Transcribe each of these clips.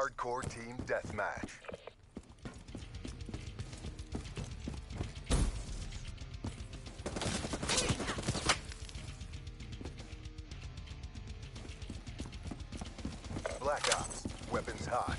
Hardcore Team Deathmatch. Black Ops, weapons hot.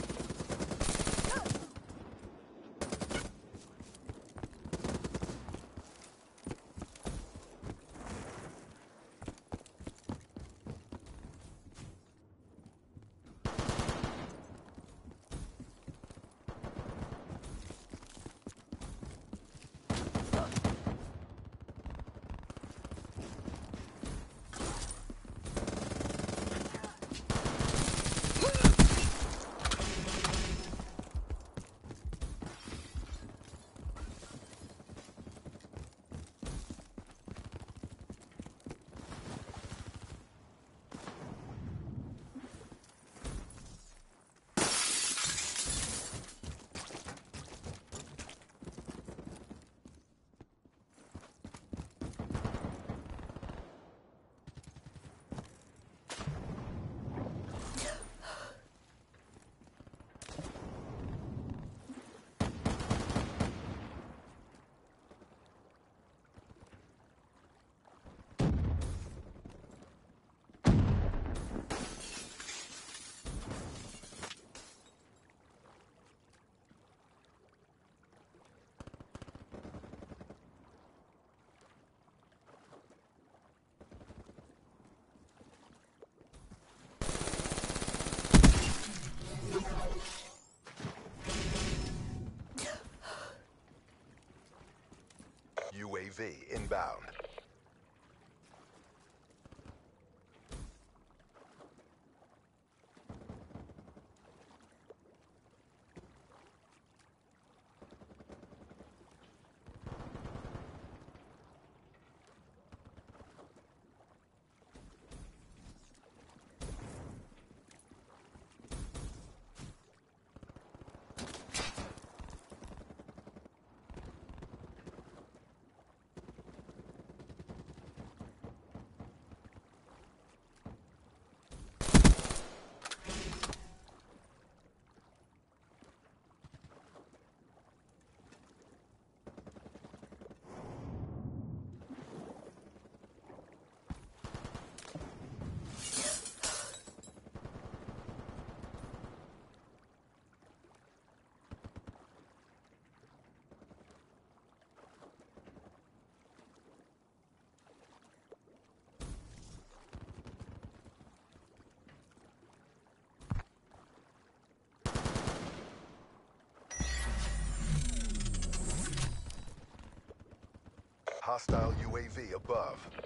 UAV inbound. Hostile UAV above.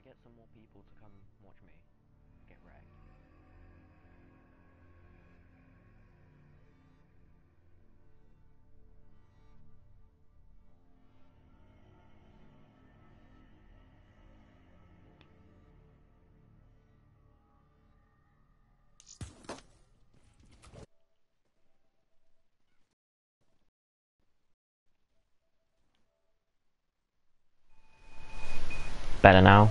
I get some more people to come watch me get wrecked. Better now.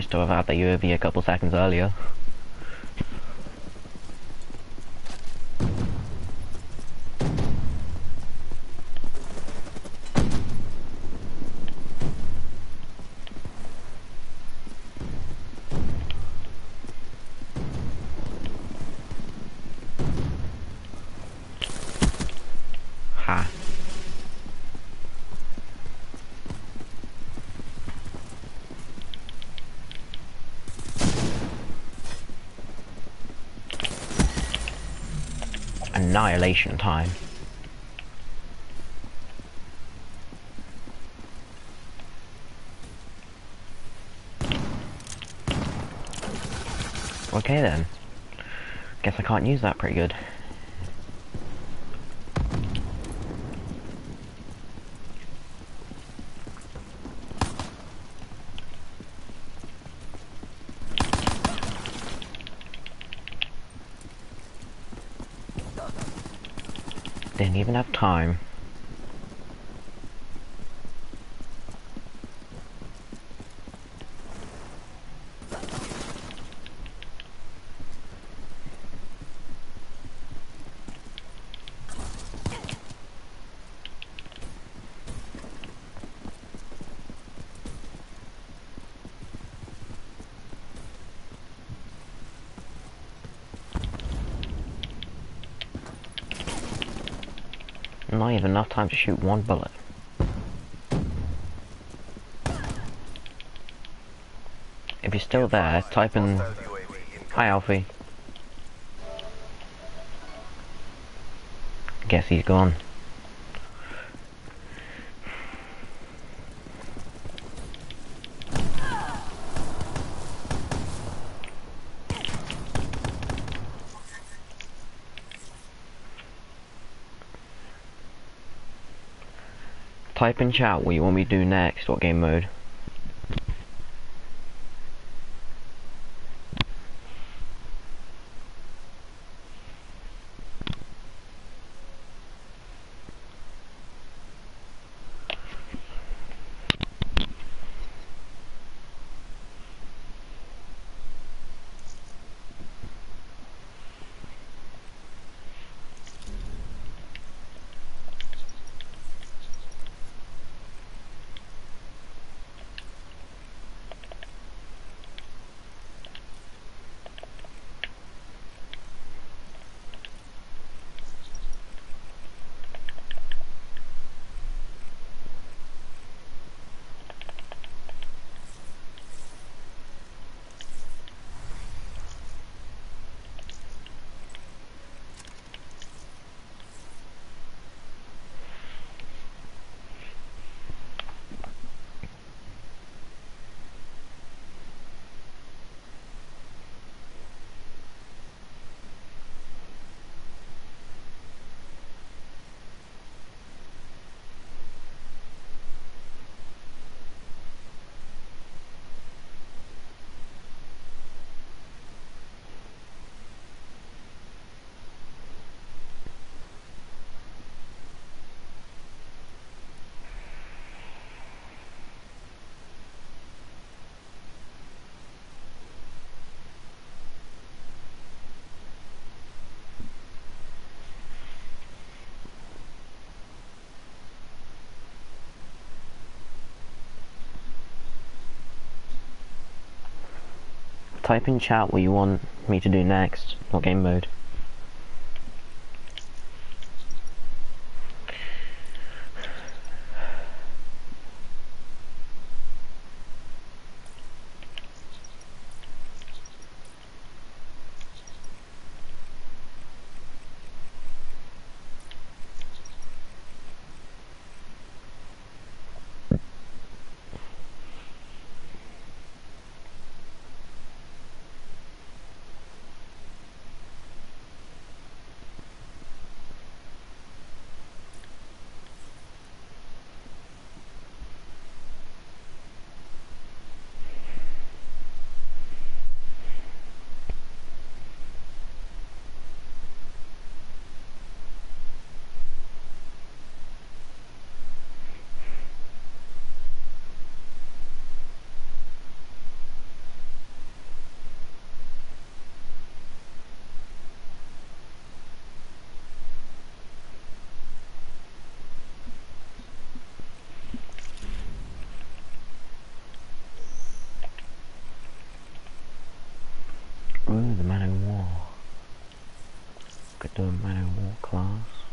Nice to have had the UAV a couple seconds earlier. Annihilation time. Okay then. Guess I can't use that pretty good. Didn't even have time. Not even enough time to shoot one bullet. If you're still there, type in Hi, Alfie. Guess he's gone. Type in chat what you want me to do next, what game mode. Type in chat what you want me to do next, what game mode. Could do a Man of War class.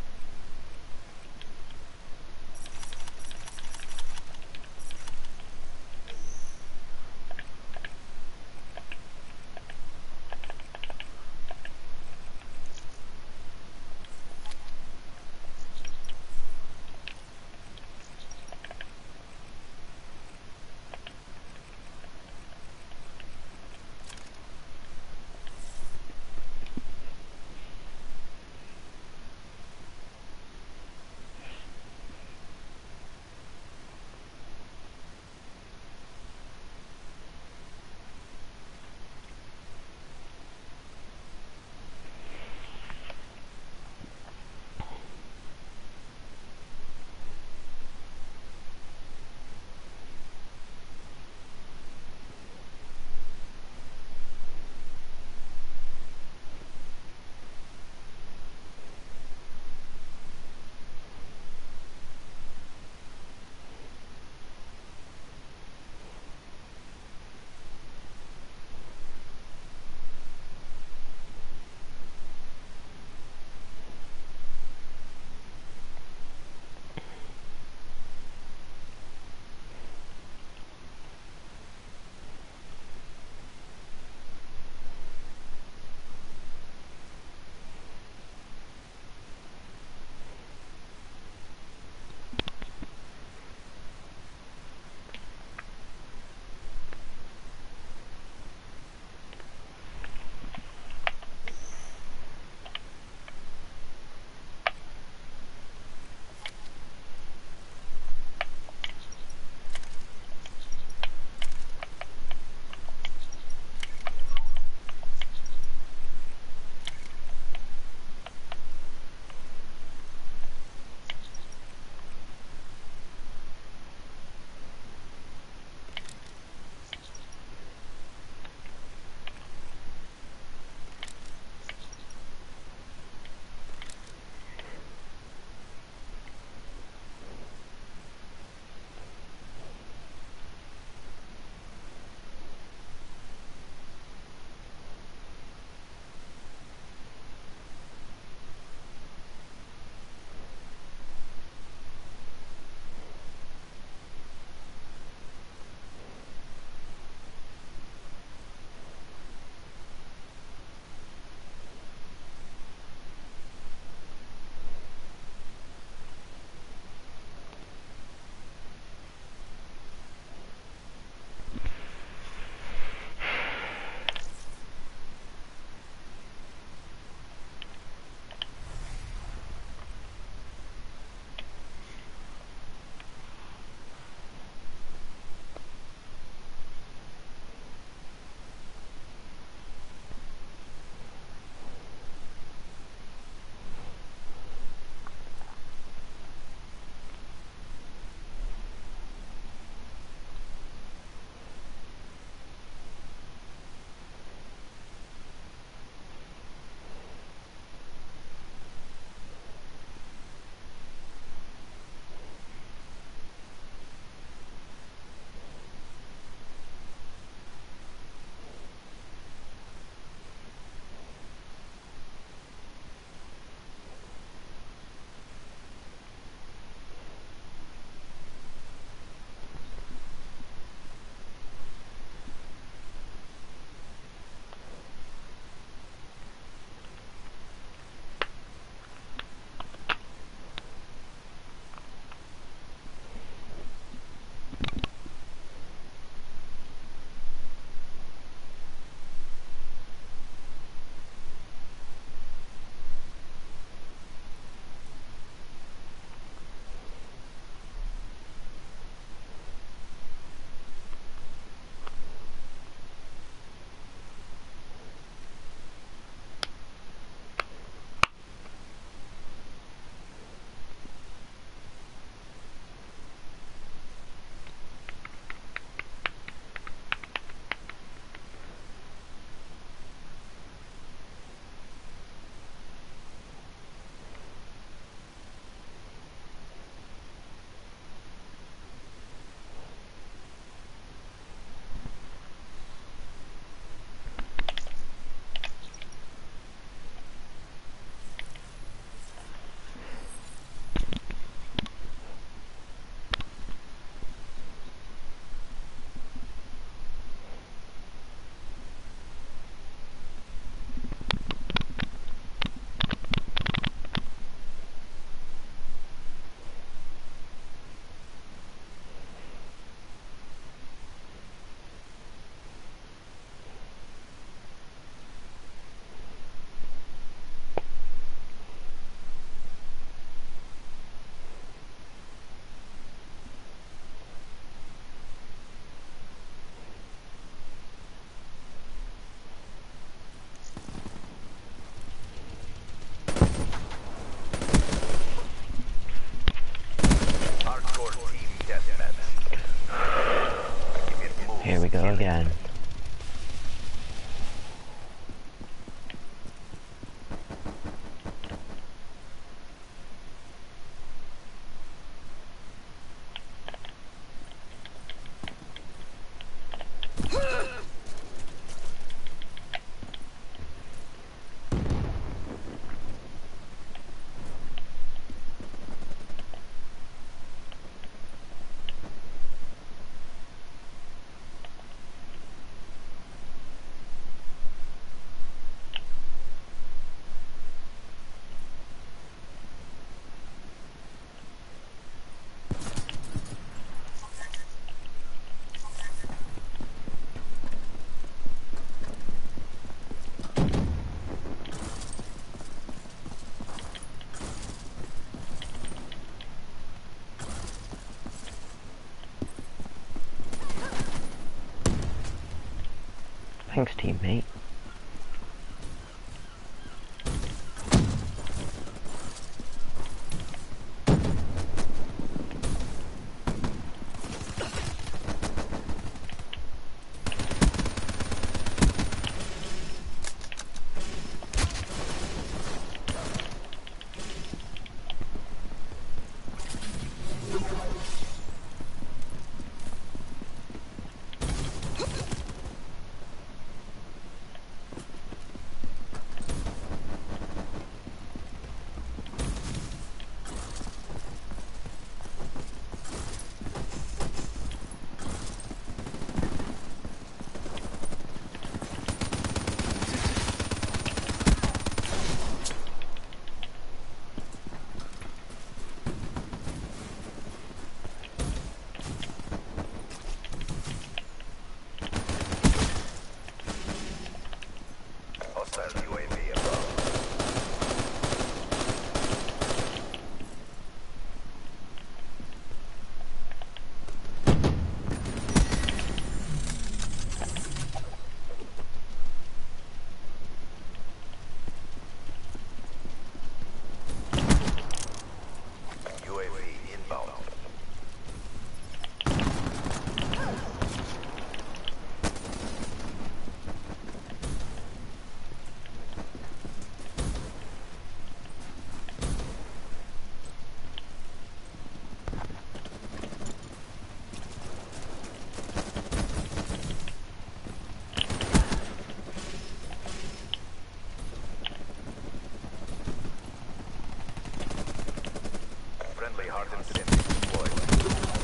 teammate. Friendly HATR deployed.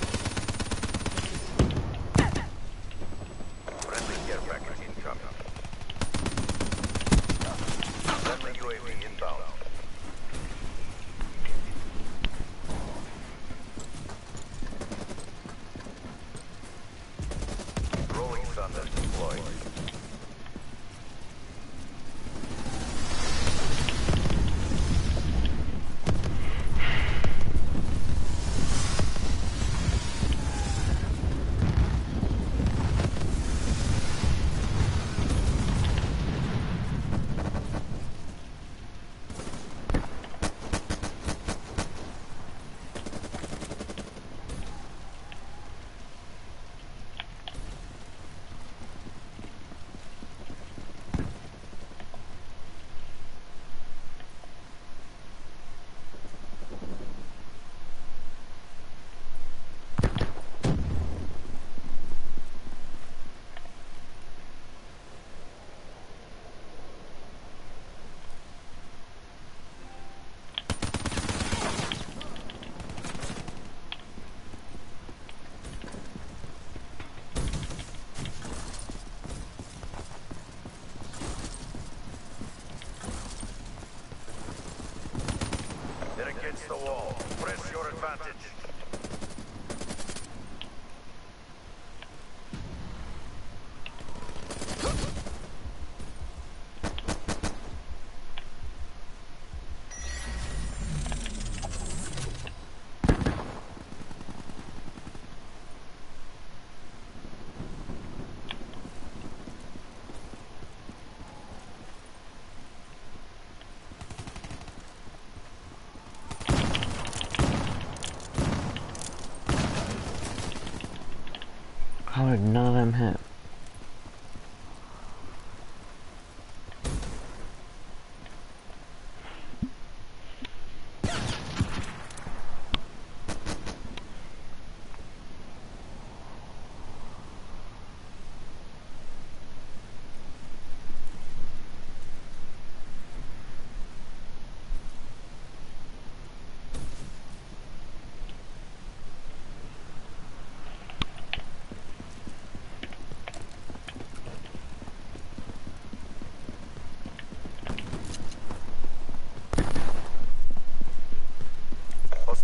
the wall. Press your advantage.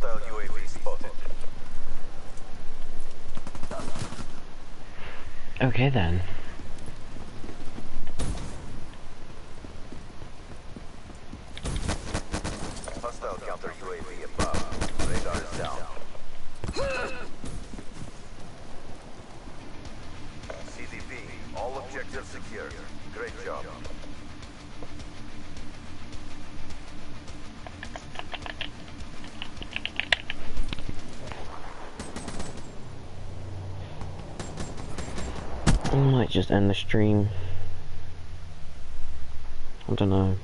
Hostile UAV spotted. Okay then. Might just end the stream. I don't know.